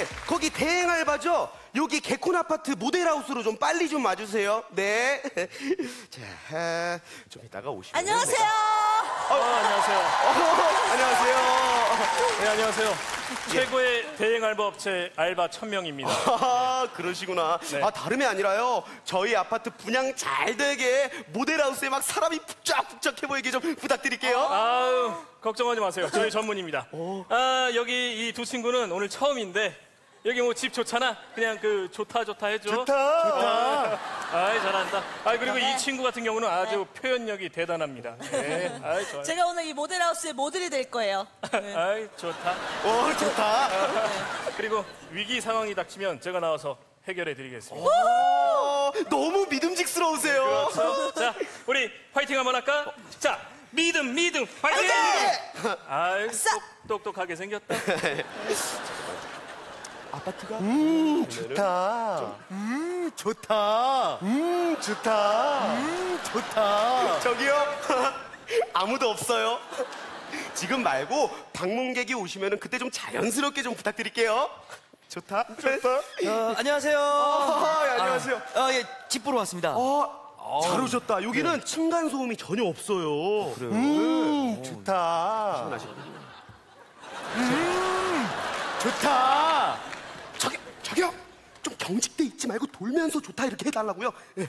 네, 거기 대행 알바죠? 여기 개콘 아파트 모델하우스로 좀 빨리 좀 와주세요. 네. 자, 좀 이따가 오시면. 안녕하세요. 아, 안녕하세요. 어, 안녕하세요. 네, 안녕하세요. 최고의 대행 알바 업체 알바 천명입니다. 아, 그러시구나. 네. 아, 다름이 아니라요. 저희 아파트 분양 잘 되게 모델하우스에 막 사람이 북적북적해 보이게 좀 부탁드릴게요. 아유, 걱정하지 마세요. 저희 전문입니다. 어. 아, 여기 이 두 친구는 오늘 처음인데 여기 뭐 집 좋잖아. 그냥 그 좋다 좋다 해줘. 좋다. 아이 잘한다. 아 그리고 이 친구 같은 경우는 아주 표현력이 대단합니다. 네, 아이 좋아요. 제가 오늘 이 모델하우스의 모델이 될 거예요. 네. 아이 좋다. 어, 좋다. 그리고 위기 상황이 닥치면 제가 나와서 해결해 드리겠습니다. 어, 너무 믿음직스러우세요. 그렇죠? 자, 우리 파이팅 한번 할까? 자, 믿음, 믿음, 파이팅! 아이! 똑, 똑똑하게 생겼다. 아파트가? 좋다. 음, 좋다. 음, 좋다. 음, 좋다. 저기요. 아무도 없어요. 지금 말고 방문객이 오시면 그때 좀 자연스럽게 좀 부탁드릴게요. 좋다. 좋다. 어, 안녕하세요. 아, 예, 안녕하세요. 아, 예, 집 보러 왔습니다. 어, 잘 오셨다. 여기는 층간 소음이 전혀 없어요. 음, 좋다. 음, 좋다. 저기, 저기요. 좀 경직돼 있지 말고 돌면서 좋다 이렇게 해달라고요. 예.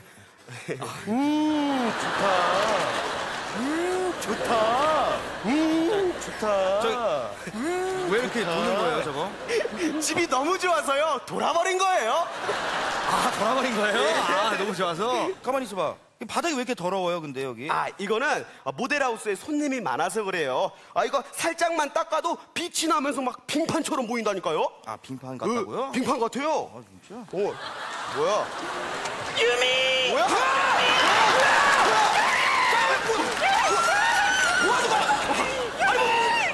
음, 좋다. 음, 좋다. 왜 이렇게 도는 거예요, 저거? 집이 너무 좋아서요. 돌아버린 거예요. 아, 돌아버린 거예요? 아, 너무 좋아서. 가만히 있어봐. 이 바닥이 왜 이렇게 더러워요, 근데 여기? 아, 이거는 모델하우스에 손님이 많아서 그래요. 아, 이거 살짝만 닦아도 빛이 나면서 막 빙판처럼 보인다니까요. 아, 빙판 같다고요? 응, 빙판 같아요. 아, 진짜? 어, 뭐야? 유미! 뭐야?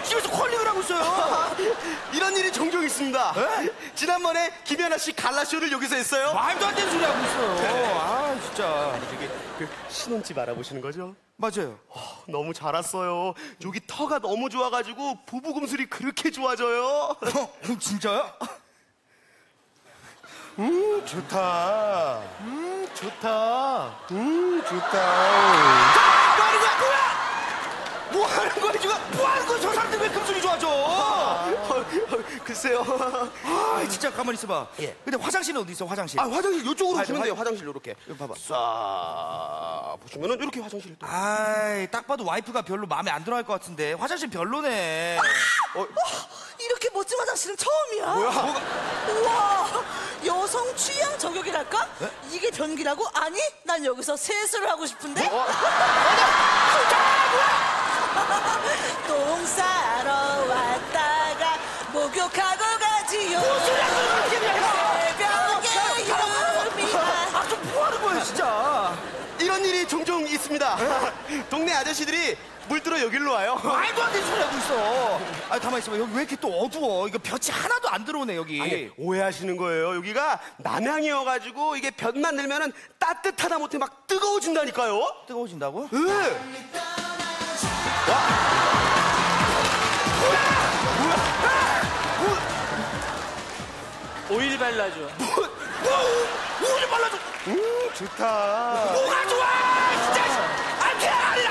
집에서 컬링을 하고 있어요. 이런 종종 있습니다. 지난번에 김연아 씨 갈라쇼를 여기서 했어요. 말도 안 되는 소리 하고 있어요. 아, 진짜. 저기 그 신혼집 알아보시는 거죠? 맞아요. 너무 잘 왔어요. 여기 터가 너무 좋아가지고 부부 금술이 그렇게 좋아져요. 어, 진짜요? 음, 좋다. 음, 좋다. 음, 좋다. 뭐 하는 거야, 뭐야? 뭐 하는 거야, 지금? 뭐 하는 거야? 저 사람들 왜 금술이 좋아져? 어, 글쎄요. 아, 진짜 가만히 있어봐. 예. 근데 화장실은 어디 있어, 화장실? 아 화장실 이쪽으로 아, 화- 돼요. 화장실 이렇게. 이거 봐봐. 싹 보시면은 이렇게 화장실이 또. 아이, 딱 봐도 와이프가 별로 마음에 안 들어할 것 같은데. 화장실 별로네. 이렇게 멋진 화장실은 처음이야. 뭐야? 우와, 여성 취향 저격이랄까? 이게 변기라고? 아니, 난 여기서 세수를 하고 싶은데. 똥 싸러 왔다가 목욕하고 가지요. 새벽에 아, 좀 뭐 하는 거야, 진짜? 이런 일이 종종 있습니다. 동네 아저씨들이 물들어 여길로 와요. 말도 안 되는 소리 하고 있어. 아, 가만히 있어봐. 여기 왜 이렇게 또 어두워? 이거 볕이 하나도 안 들어오네, 여기. 아니, 오해하시는 거예요. 여기가 남향이어가지고 이게 볕만 들면은 따뜻하다 못해 막 뜨거워진다니까요. 뜨거워진다고? 네. 우유 발라줘. 뭐, 뭐 우유 발라줘? 음, 좋다. 뭐가 좋아? 진짜. 아, 계란이